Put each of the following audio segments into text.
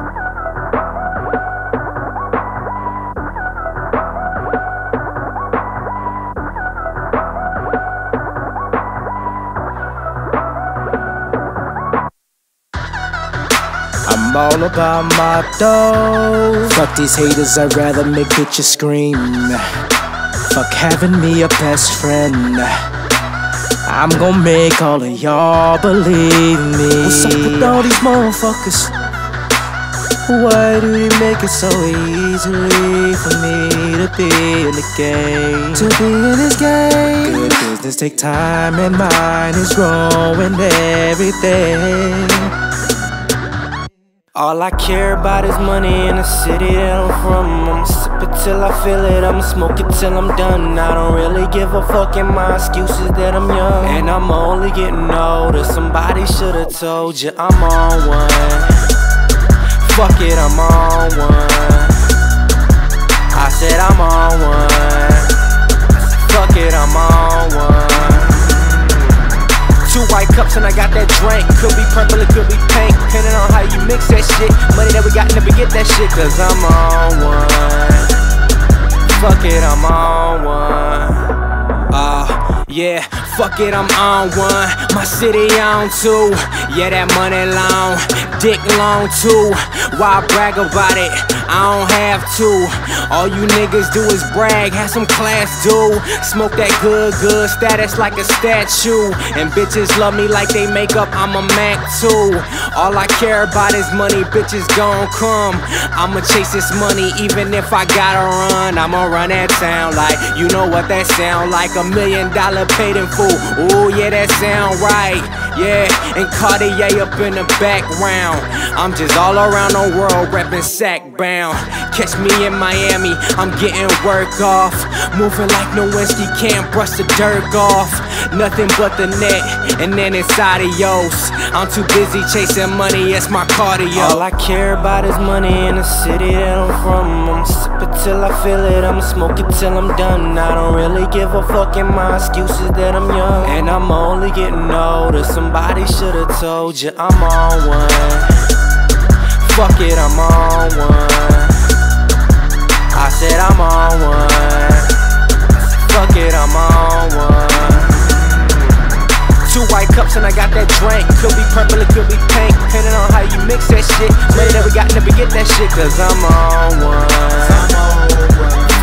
I'm all about my dough. Fuck these haters, I'd rather make bitches scream. Fuck having me a best friend. I'm gonna make all of y'all believe me. What's up with all these motherfuckers? Why do you make it so easily for me to be in the game? To be in this game. Good business take time and mine is growing everything. All I care about is money in the city that I'm from. I'ma sip it till I feel it, I'ma smoke it till I'm done. I don't really give a fuck, and my excuse is that I'm young. And I'm only getting older. Somebody should've told you I'm on one. Fuck it, I'm on one. I said I'm on one. Fuck it, I'm on one. Two white cups and I got that drink. Could be purple, it could be pink. Depending on how you mix that shit. Money that we got, never get that shit. Cause I'm on one. Fuck it, I'm on one. Uh, yeah, fuck it, I'm on one. My city on two. Yeah, that money long. Dick long too. Why brag about it? I don't have to. All you niggas do is brag, have some class, dude. Smoke that good, good status like a statue. And bitches love me like they make up, I'm a Mac too. All I care about is money, bitches gon' come. I'ma chase this money even if I gotta run. I'ma run that sound like, you know what that sound like. A million dollar paid in full. Ooh, yeah, that sound right. Yeah, and Cartier up in the background. I'm just all around the world reppin' sack bound. Catch me in Miami, I'm getting work off. Moving like Nowitzki, can't brush the dirt off. Nothing but the net, and then it's adios. I'm too busy chasing money, it's my cardio. All I care about is money in the city that I'm from. I'ma sip it till I feel it, I'ma smoke it till I'm done. I don't really give a fuck, and my excuse is that I'm young. And I'm only getting older. Somebody should've told you I'm on one. Fuck it, I'm on one. I said I'm on one. Fuck it, I'm on one. Two white cups and I got that drink. Could be purple, it could be pink. Depending on how you mix that shit. That we got, never get that shit. Cause I'm on one.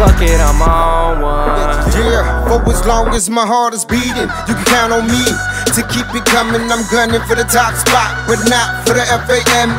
Fuck it, I'm on one. Yeah, for as long as my heart is beating, you can count on me to keep it coming. I'm gunning for the top spot, but not for the FAME.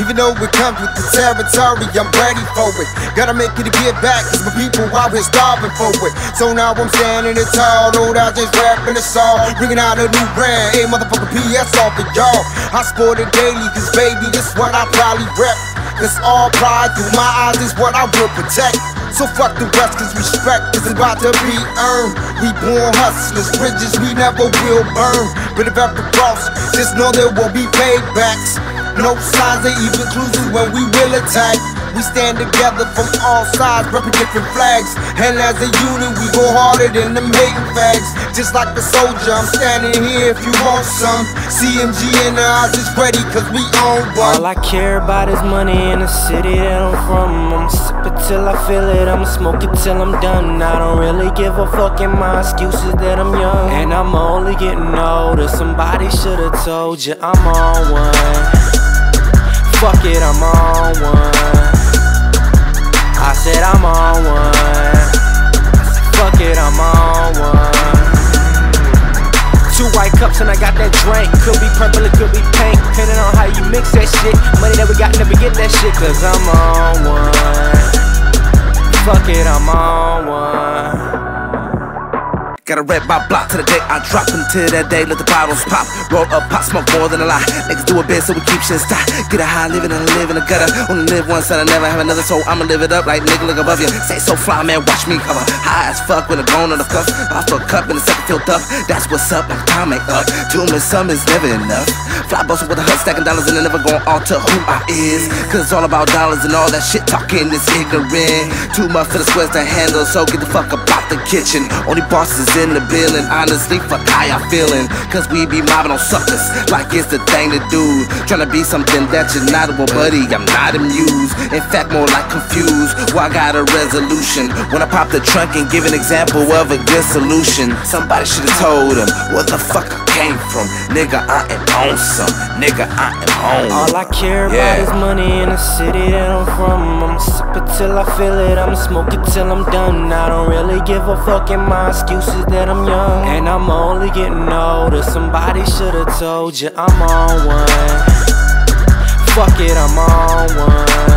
Even though it comes with the territory, I'm ready for it. Gotta make it to get back, cause my people out here starving for it. So now I'm standing it tall, no doubt just rapping a song. Bringing out a new brand, hey motherfucker PS off it, y'all. I sport it daily, cause baby, this what I probably rep. Cause all pride through my eyes is what I will protect. So fuck the rest, cause respect isn't about to be earned. We born hustlers, bridges we never will burn. But if ever cross, just know there will be paybacks. No signs or even clues of when we will attack. We stand together from all sides, repping different flags. And as a unit, we go harder than them hating fags. Just like the soldier, I'm standing here if you want some. CMG in the eyes is ready, cause we own one. All I care about is money in the city that I'm from. I'ma sip it till I feel it, I'ma smoke it till I'm done. I don't really give a fuck, and my excuse is that I'm young. And I'm only getting older. Somebody should've told you I'm on one. Fuck it, I'm on one. Drink. Could be purple, it could be pink. Depending on how you mix that shit. Money that we got, never get that shit. Cause I'm on one. Fuck it, I'm on one. Gotta rep my block to the day I drop until that day, let the bottles pop. Roll up, pop, smoke more than a lot. Niggas do a bit, so we keep shit stock. Get a high living and live in the gutter. Only live once and I never have another, so I'ma live it up like nigga look above you. Say so fly, man, watch me cover. High as fuck when I'm on the cuff. Off a cup in the second filled up. That's what's up, like ain't up. Too much, some is never enough. Fly bustin' with a hut, stacking dollars and I never gon' alter who I is. Cause it's all about dollars and all that shit talking is ignorant. Too much for the squares to handle, so get the fuck about the kitchen. Only bosses in the building. Honestly, fuck how y'all feeling. Cause we be mobbing on suckers like it's the thing to do. Tryna be something that you're not, well, buddy, I'm not amused. In fact, more like confused. Well, I got a resolution. When I pop the trunk and give an example of a good solution, somebody should've told him what the fuck came from. Nigga, I am on some. Nigga, I am on. All I care about is money in the city that I'm from. I'ma sip it till I feel it, I'ma smoke it till I'm done. I don't really give a fuck, and my excuses that I'm young. And I'm only getting older. Somebody should've told you I'm on one. Fuck it, I'm on one.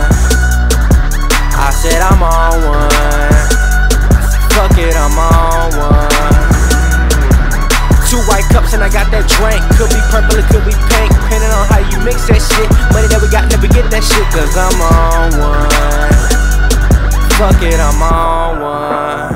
Mix that shit. Money that we got, never get that shit. Cause I'm on one. Fuck it, I'm on one.